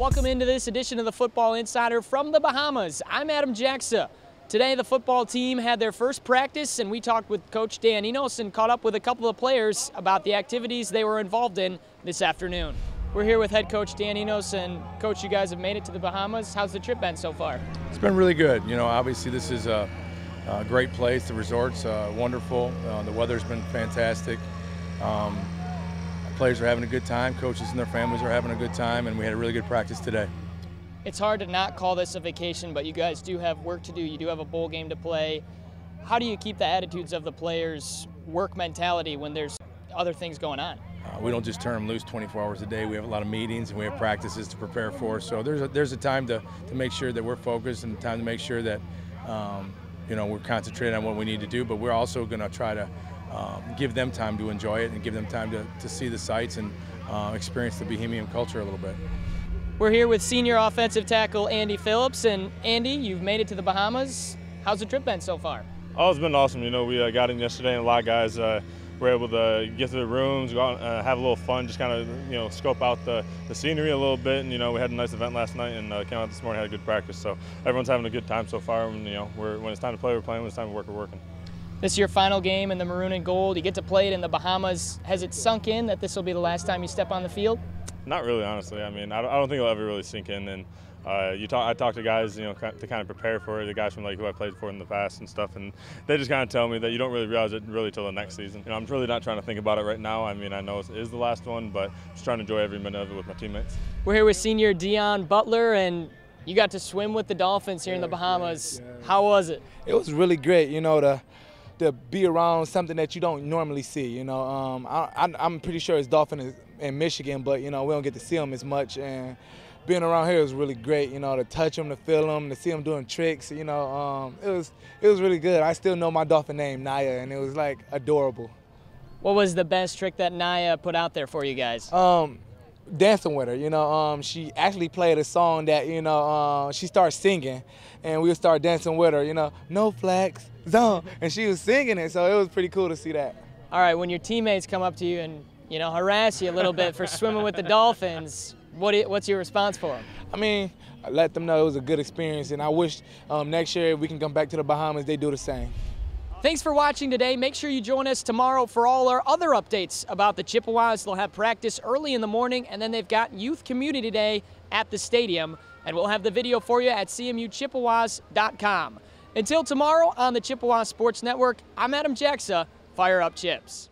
Welcome into this edition of the Football Insider from the Bahamas. I'm Adam Jaksa. Today, the football team had their first practice, and we talked with Coach Dan Enos and caught up with a couple of players about the activities they were involved in this afternoon. We're here with head coach Dan Enos, and coach, you guys have made it to the Bahamas. How's the trip been so far? It's been really good. You know, obviously this is a, a great place. The resort's uh, wonderful. Uh, the weather's been fantastic. Um, players are having a good time. Coaches and their families are having a good time, and we had a really good practice today. It's hard to not call this a vacation, but you guys do have work to do. You do have a bowl game to play. How do you keep the attitudes of the players' work mentality when there's other things going on? Uh, we don't just turn them loose 24 hours a day. We have a lot of meetings and we have practices to prepare for. So there's a, there's a time to, to make sure that we're focused and time to make sure that um, you know we're concentrated on what we need to do. But we're also going to try to um, give them time to enjoy it and give them time to, to see the sights and uh, experience the Bahamian culture a little bit. We're here with senior offensive tackle Andy Phillips. And Andy, you've made it to the Bahamas. How's the trip been so far? Oh, it's been awesome. You know, we uh, got in yesterday, and a lot of guys uh, were able to get to the rooms, go out, uh, have a little fun, just kind of you know scope out the, the scenery a little bit. And you know, we had a nice event last night, and uh, came out this morning, had a good practice. So everyone's having a good time so far. And you know, when it's time to play, we're playing. When it's time to work, we're working. This is your final game in the maroon and gold. You get to play it in the Bahamas. Has it sunk in that this will be the last time you step on the field? Not really, honestly. I mean, I don't think it'll ever really sink in. And uh, you talk, I talk to guys, you know, to kind of prepare for it. The guys from like who I played for in the past and stuff, and they just kind of tell me that you don't really realize it really till the next season. You know, I'm really not trying to think about it right now. I mean, I know it is the last one, but just trying to enjoy every minute of it with my teammates. We're here with senior Deon Butler, and you got to swim with the Dolphins here in the Bahamas. How was it? It was really great. You know, to to be around something that you don't normally see. You know, um, I, am pretty sure it's dolphin is in Michigan, but you know we don't get to see them as much. And being around here was really great. You know, to touch them, to feel them, to see them doing tricks. You know, um, it was it was really good. I still know my dolphin name, Naya, and it was like adorable. What was the best trick that Naya put out there for you guys? Um, dancing with her. You know, um, she actually played a song that you know uh, she started singing, and we would start dancing with her. You know, no flex zone, and she was singing it, so it was pretty cool to see that. All right, when your teammates come up to you and you know harass you a little bit for swimming with the dolphins, what what's your response for them? I mean, I let them know it was a good experience, and I wish um, next year we can come back to the Bahamas, they do the same. Thanks for watching today. Make sure you join us tomorrow for all our other updates about the Chippewas. They'll have practice early in the morning, and then they've got Youth Community Day at the stadium. And we'll have the video for you at cmuchippewas.com. Until tomorrow on the Chippewa Sports Network, I'm Adam Jaksa. Fire up chips.